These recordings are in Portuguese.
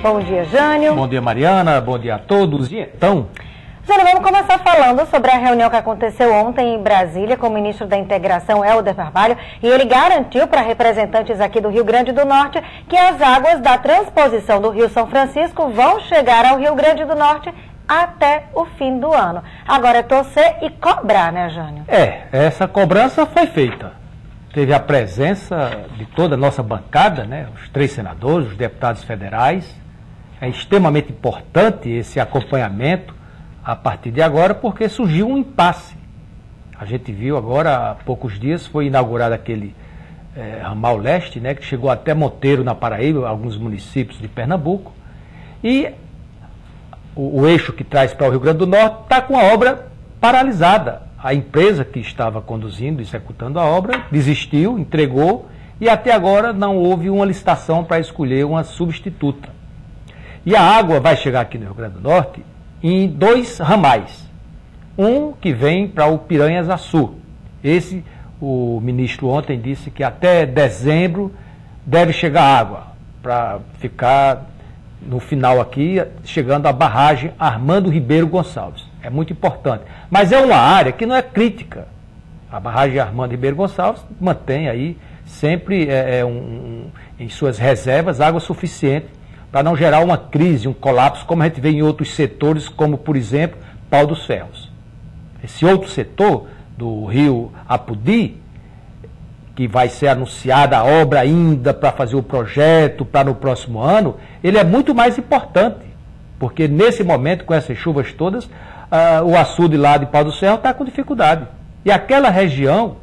Bom dia, Jânio. Bom dia, Mariana. Bom dia a todos. E então? Jânio, vamos começar falando sobre a reunião que aconteceu ontem em Brasília com o ministro da Integração, Helder Barbalho, e ele garantiu para representantes aqui do Rio Grande do Norte que as águas da transposição do Rio São Francisco vão chegar ao Rio Grande do Norte até o fim do ano. Agora é torcer e cobrar, né, Jânio? É, essa cobrança foi feita teve a presença de toda a nossa bancada, né, os três senadores, os deputados federais. É extremamente importante esse acompanhamento a partir de agora, porque surgiu um impasse. A gente viu agora, há poucos dias, foi inaugurado aquele é, ramal leste, né, que chegou até Monteiro, na Paraíba, alguns municípios de Pernambuco. E o, o eixo que traz para o Rio Grande do Norte está com a obra paralisada a empresa que estava conduzindo, executando a obra, desistiu, entregou e até agora não houve uma licitação para escolher uma substituta. E a água vai chegar aqui no Rio Grande do Norte em dois ramais. Um que vem para o Piranhas Açu. Esse, o ministro ontem disse que até dezembro deve chegar água, para ficar no final aqui, chegando à barragem Armando Ribeiro Gonçalves é muito importante. Mas é uma área que não é crítica. A barragem Armando Ribeiro Gonçalves mantém aí sempre é, é um, um, em suas reservas água suficiente para não gerar uma crise, um colapso, como a gente vê em outros setores, como por exemplo Pau dos Ferros. Esse outro setor do rio Apudi, que vai ser anunciada a obra ainda para fazer o projeto para no próximo ano, ele é muito mais importante, porque nesse momento, com essas chuvas todas, uh, o açude lá de Pau do Céu está com dificuldade. E aquela região,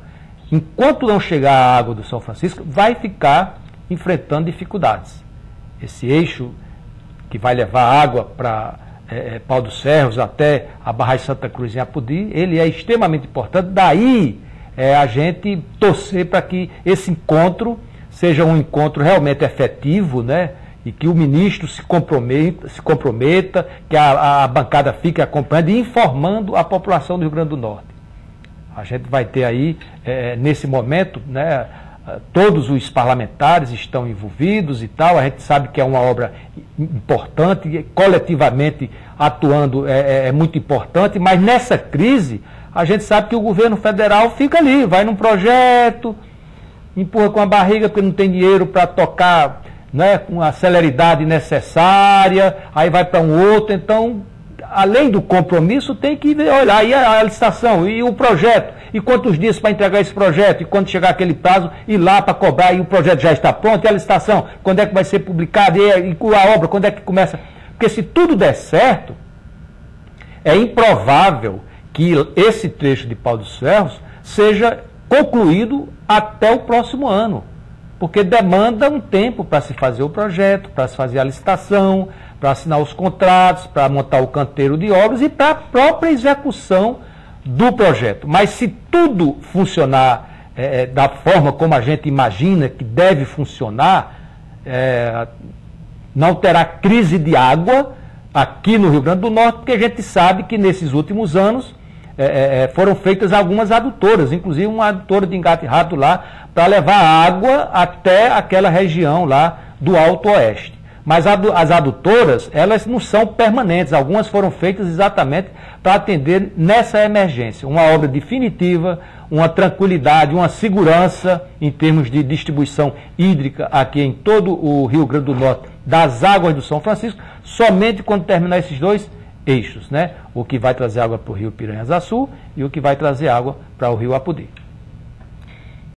enquanto não chegar a água do São Francisco, vai ficar enfrentando dificuldades. Esse eixo que vai levar água para é, é, Pau dos Ferros até a Barra de Santa Cruz em Apudi, ele é extremamente importante. Daí é, a gente torcer para que esse encontro seja um encontro realmente efetivo, né? e que o ministro se comprometa, se comprometa que a, a bancada fique acompanhando e informando a população do Rio Grande do Norte. A gente vai ter aí, é, nesse momento, né, todos os parlamentares estão envolvidos e tal, a gente sabe que é uma obra importante, coletivamente atuando é, é, é muito importante, mas nessa crise a gente sabe que o governo federal fica ali, vai num projeto, empurra com a barriga porque não tem dinheiro para tocar né, com a celeridade necessária, aí vai para um outro. Então, além do compromisso, tem que olhar aí a, a licitação e o projeto. E quantos dias para entregar esse projeto? E quando chegar aquele prazo, ir lá para cobrar e o projeto já está pronto, e a licitação, quando é que vai ser publicada, e, e a obra, quando é que começa? Porque se tudo der certo, é improvável que esse trecho de Pau dos Ferros seja concluído até o próximo ano porque demanda um tempo para se fazer o projeto, para se fazer a licitação, para assinar os contratos, para montar o canteiro de obras e para a própria execução do projeto. Mas se tudo funcionar é, da forma como a gente imagina que deve funcionar, é, não terá crise de água aqui no Rio Grande do Norte, porque a gente sabe que nesses últimos anos é foram feitas algumas adutoras, inclusive uma adutora de engate rato lá para levar água até aquela região lá do Alto Oeste. Mas as adutoras, elas não são permanentes, algumas foram feitas exatamente para atender nessa emergência. Uma obra definitiva, uma tranquilidade, uma segurança em termos de distribuição hídrica aqui em todo o Rio Grande do Norte, das águas do São Francisco, somente quando terminar esses dois eixos, né? O que vai trazer água para o Rio Piranhas Açu e o que vai trazer água para o Rio Apudi.